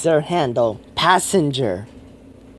sir handle passenger.